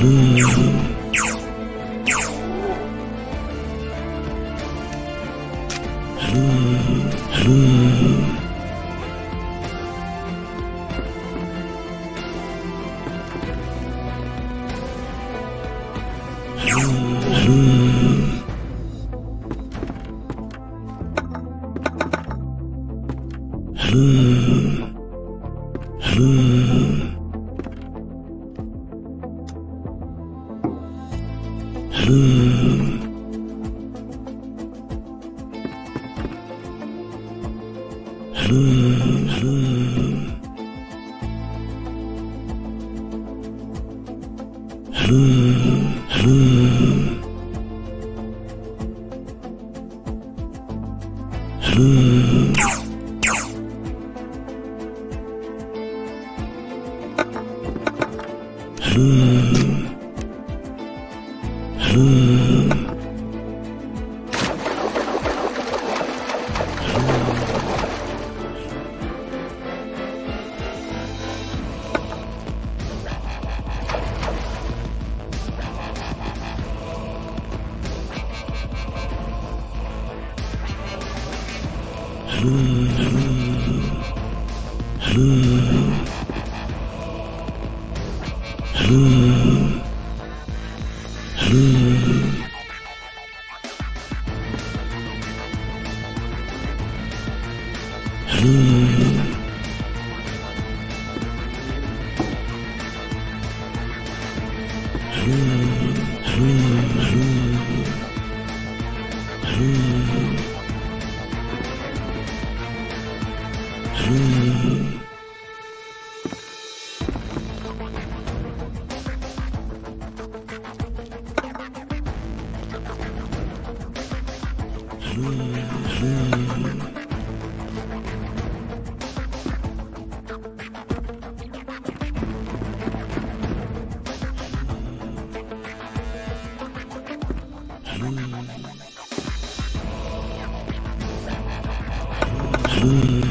Hmm. boom. Hmm. Hmm. Mm-hmm.